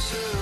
social